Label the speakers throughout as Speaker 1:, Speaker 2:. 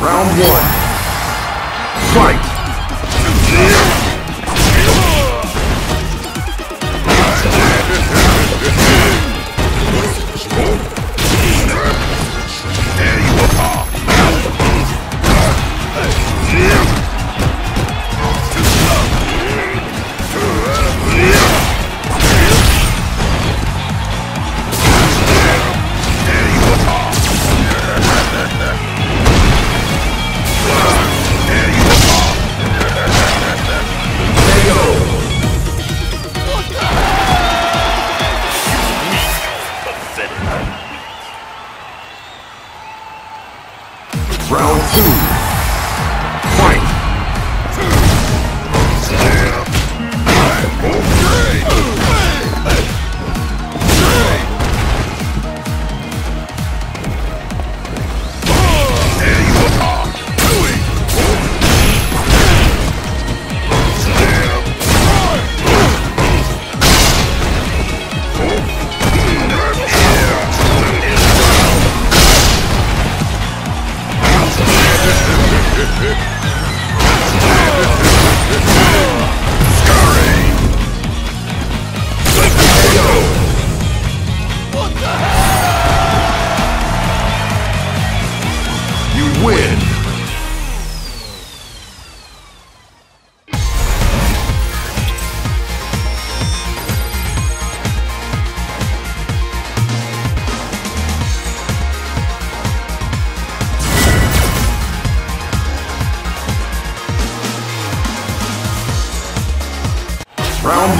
Speaker 1: Round one. Fight! Round two.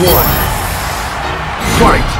Speaker 1: One. Fight!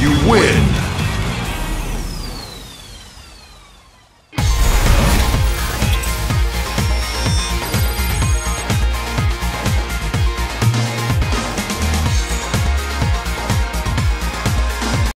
Speaker 2: You win!